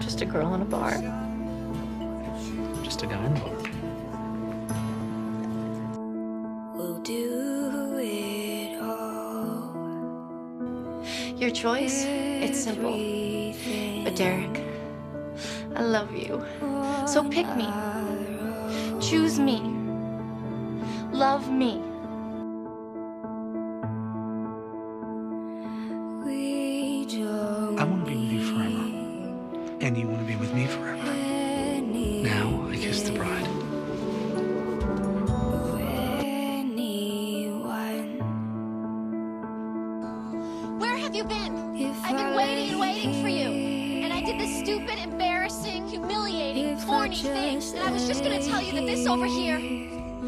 Just a girl in a bar. Just a guy in a bar. We'll do it all. Your choice, it's simple. But Derek, I love you. So pick me. Choose me. Love me. Have you been? If I've been waiting and waiting for you. And I did this stupid, embarrassing, humiliating, If corny thing. just And I was just gonna tell you that this over here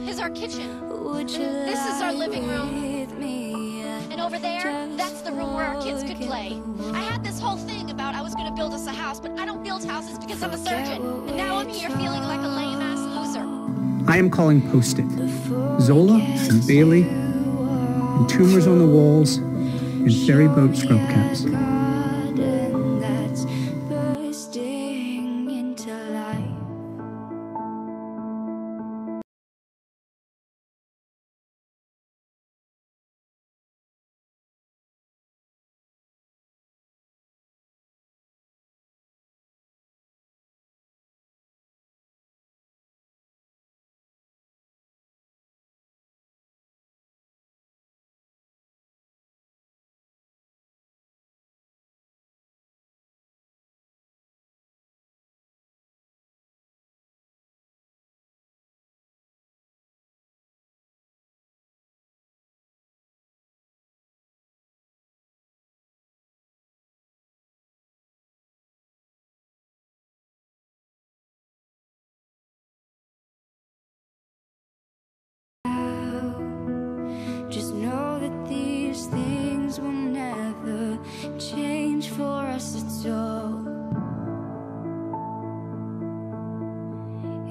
is our kitchen. This is our living room. with me? And over there, that's the room where our kids could play. I had this whole thing about I was gonna build us a house, but I don't build houses because I'm a surgeon. And now I'm here feeling like a lame ass loser. I am calling Post-it. Zola and Bailey and tumors on the walls and ferry boat scrub caps.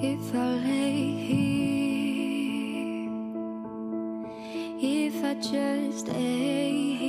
If I lay here, if I just lay